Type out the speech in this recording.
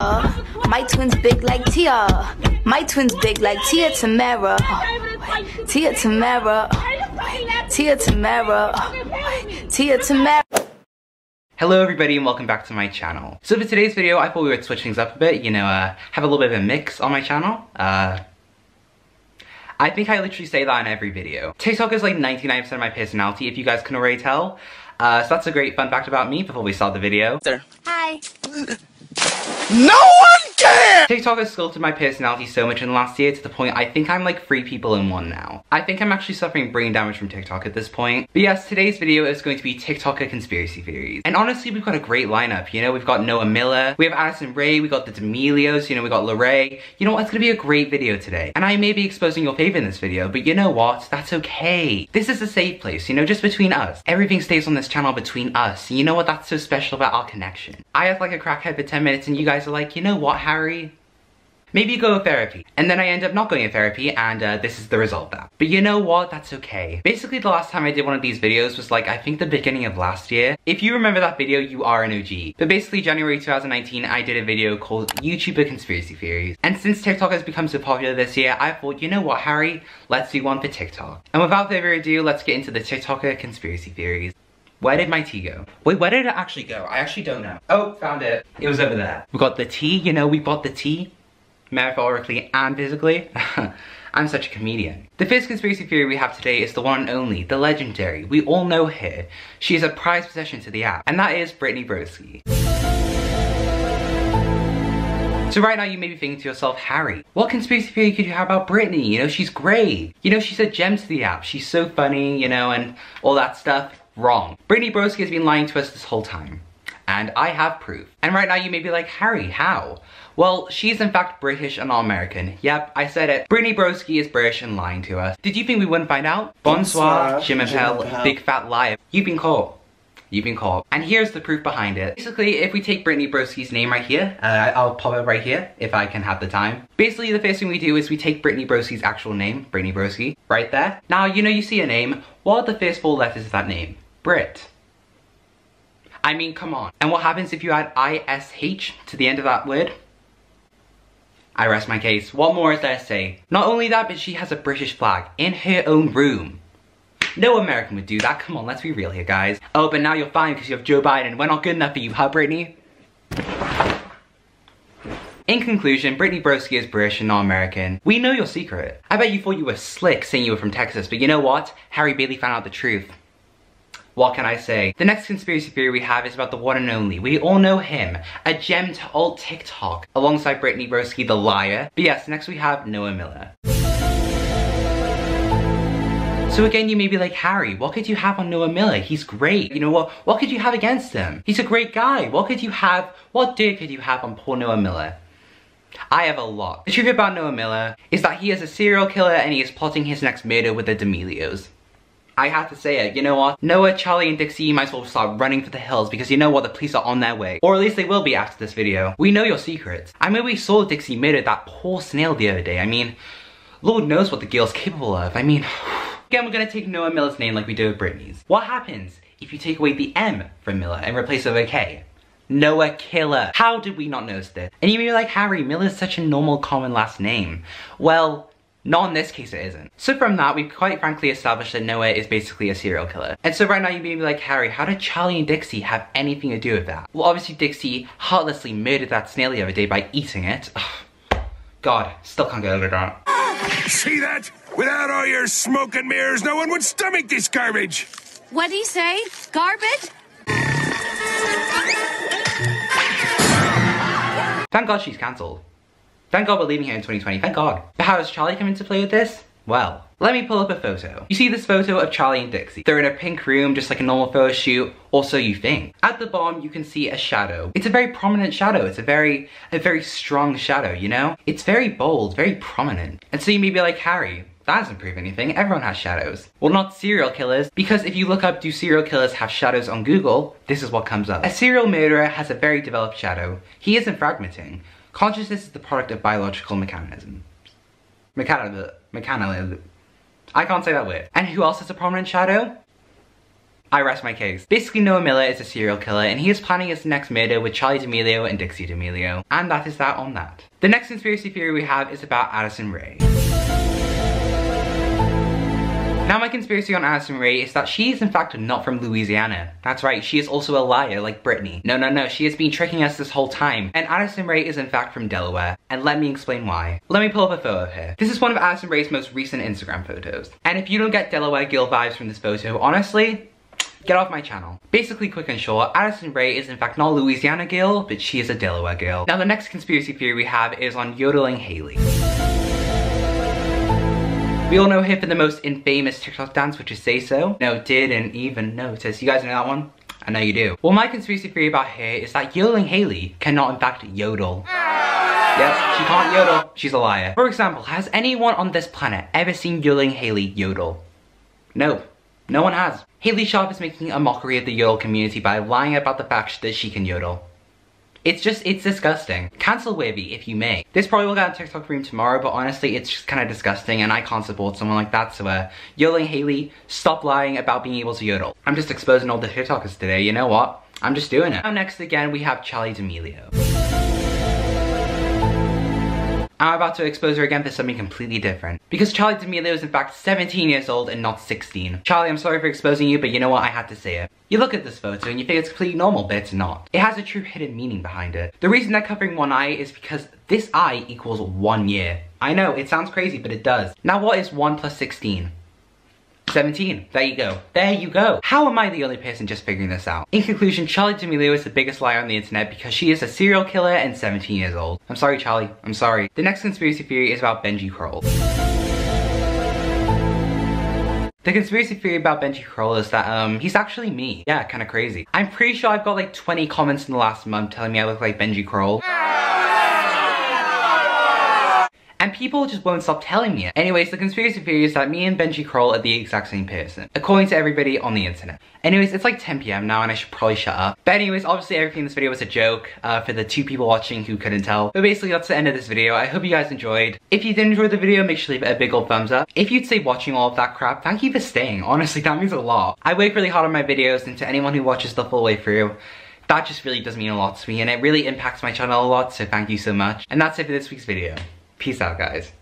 My twins big like Tia. My twins big like Tia Tamera. Tia Tamera. Tia Tamera. Tia Tamera. Hello everybody and welcome back to my channel. So for today's video, I thought we would switch things up a bit, you know, uh, have a little bit of a mix on my channel. Uh, I think I literally say that in every video. TikTok is like 99% of my personality, if you guys can already tell. Uh, so that's a great fun fact about me before we start the video. Hi. No one! TikTok has sculpted my personality so much in the last year to the point I think I'm like three people in one now. I think I'm actually suffering brain damage from TikTok at this point. But yes, today's video is going to be TikToker conspiracy theories. And honestly, we've got a great lineup, you know? We've got Noah Miller, we have Addison Rae, we got the D'Amelios, you know, we got Larray. You know what, it's gonna be a great video today. And I may be exposing your favorite in this video, but you know what? That's okay. This is a safe place, you know, just between us. Everything stays on this channel between us. You know what that's so special about our connection? I act like a crackhead for 10 minutes and you guys are like, you know what, Harry? Maybe go to therapy. And then I end up not going to therapy and uh, this is the result of that. But you know what? That's okay. Basically, the last time I did one of these videos was like, I think the beginning of last year. If you remember that video, you are an OG. But basically, January 2019, I did a video called YouTuber Conspiracy Theories. And since TikTok has become so popular this year, I thought, you know what, Harry? Let's do one for TikTok. And without further ado, let's get into the TikToker Conspiracy Theories. Where did my tea go? Wait, where did it actually go? I actually don't know. Oh, found it. It was over there. We got the tea, you know, we bought the tea metaphorically and physically. I'm such a comedian. The first conspiracy theory we have today is the one and only, the legendary. We all know her. She is a prized possession to the app, and that is Brittany Broski. So right now you may be thinking to yourself, Harry, what conspiracy theory could you have about Brittany? You know, she's great. You know, she's a gem to the app. She's so funny, you know, and all that stuff. Wrong. Brittany Broski has been lying to us this whole time. And I have proof. And right now you may be like, Harry, how? Well, she's in fact British and not American. Yep, I said it. Brittany Broski is British and lying to us. Did you think we wouldn't find out? Bonsoir, je m'appelle, big fat liar. You've been caught. You've been caught. And here's the proof behind it. Basically, if we take Brittany Broski's name right here, uh, I'll pop it right here if I can have the time. Basically, the first thing we do is we take Brittany Broski's actual name, Brittany Broski, right there. Now, you know you see a name. What are the first four letters of that name? Brit. I mean, come on. And what happens if you add I-S-H to the end of that word? I rest my case. What more is there to say? Not only that, but she has a British flag in her own room. No American would do that. Come on, let's be real here, guys. Oh, but now you're fine because you have Joe Biden. We're not good enough for you, huh, Brittany? In conclusion, Brittany Broski is British and not American. We know your secret. I bet you thought you were slick saying you were from Texas, but you know what? Harry Bailey found out the truth. What can I say? The next conspiracy theory we have is about the one and only. We all know him. A gem to all TikTok. Alongside Brittany Broski, the liar. But yes, next we have Noah Miller. So again, you may be like, Harry, what could you have on Noah Miller? He's great. You know what? What could you have against him? He's a great guy. What could you have? What dirt could you have on poor Noah Miller? I have a lot. The truth about Noah Miller is that he is a serial killer and he is plotting his next murder with the D'Amelios. I have to say it, you know what? Noah, Charli, and Dixie, might as well start running for the hills because you know what? The police are on their way. Or at least they will be after this video. We know your secrets. I mean, we saw Dixie murder that poor snail the other day. I mean, Lord knows what the girl's capable of. I mean, again, we're gonna take Noah Miller's name like we did with Brittany's. What happens if you take away the M from Miller and replace it with a K? Noah Killer. How did we not notice this? And you may be like, Harry, Miller's such a normal common last name. Well, not in this case it isn't. So from that, we've quite frankly established that Noah is basically a serial killer. And so right now you may be like, Harry, how did Charli and Dixie have anything to do with that? Well, obviously Dixie heartlessly murdered that snail the other day by eating it. Ugh. God, still can't get over that. See that? Without all your smoke and mirrors, no one would stomach this garbage. What'd he say? Garbage? Thank God she's cancelled. Thank God we're leaving here in 2020, thank God. But how does Charli come into play with this? Well, let me pull up a photo. You see this photo of Charli and Dixie. They're in a pink room, just like a normal photo shoot, or so you think. At the bottom, you can see a shadow. It's a very prominent shadow. It's a very, a very strong shadow, you know? It's very bold, very prominent. And so you may be like, Harry, that doesn't prove anything. Everyone has shadows. Well, not serial killers, because if you look up do serial killers have shadows on Google, this is what comes up. A serial murderer has a very developed shadow. He isn't fragmenting. Consciousness is the product of biological mechanism. Mechanical, I can't say that word. And who else has a prominent shadow? I rest my case. Basically, Noah Miller is a serial killer and he is planning his next murder with Charli D'Amelio and Dixie D'Amelio. And that is that on that. The next conspiracy theory we have is about Addison Rae. Conspiracy on Addison Rae is that she is in fact not from Louisiana. That's right, she is also a liar like Brittany. No, no, no, she has been tricking us this whole time. And Addison Rae is in fact from Delaware. And let me explain why. Let me pull up a photo of her. This is one of Addison Rae's most recent Instagram photos. And if you don't get Delaware girl vibes from this photo, honestly, get off my channel. Basically, quick and short, Addison Rae is in fact not a Louisiana girl, but she is a Delaware girl. Now the next conspiracy theory we have is on yodeling Haley. We all know her for the most infamous TikTok dance, which is Say So. No, didn't even notice. You guys know that one? I know you do. Well, my conspiracy theory about her is that yodeling Haley cannot in fact yodel. Yes, she can't yodel. She's a liar. For example, has anyone on this planet ever seen yodeling Haley yodel? No. No one has. Haley Sharpe is making a mockery of the yodel community by lying about the fact that she can yodel. It's just, it's disgusting. Cancel worthy, if you may. This probably will get on TikTok room tomorrow, but honestly, it's just kind of disgusting and I can't support someone like that, so uh, yodeling Haley, stop lying about being able to yodel. I'm just exposing all the TikTokers today, you know what? I'm just doing it. Now next again, we have Charli D'Amelio. I'm about to expose her again for something completely different. Because Charli D'Amelio is in fact 17 years old and not 16. Charli, I'm sorry for exposing you, but you know what? I had to say it. You look at this photo and you think it's completely normal, but it's not. It has a true hidden meaning behind it. The reason they're covering one eye is because this eye equals one year. I know, it sounds crazy, but it does. Now what is 1 plus 16? 17. There you go. There you go. How am I the only person just figuring this out? In conclusion, Charli D'Amelio is the biggest liar on the internet because she is a serial killer and 17 years old. I'm sorry, Charli. I'm sorry. The next conspiracy theory is about Benji Krol. The conspiracy theory about Benji Krol is that, um, he's actually me. Yeah, kinda crazy. I'm pretty sure I've got like 20 comments in the last month telling me I look like Benji Krol. And people just won't stop telling me it. Anyways, the conspiracy theory is that me and Benji Krol are the exact same person, according to everybody on the internet. Anyways, it's like 10 p.m. now and I should probably shut up. But anyways, obviously everything in this video was a joke uh, for the two people watching who couldn't tell. But basically that's the end of this video. I hope you guys enjoyed. If you did enjoy the video, make sure to leave it a big old thumbs up. If you'd stay watching all of that crap, thank you for staying. Honestly, that means a lot. I work really hard on my videos and to anyone who watches the full way through, that just really does mean a lot to me and it really impacts my channel a lot, so thank you so much. And that's it for this week's video. Peace out, guys.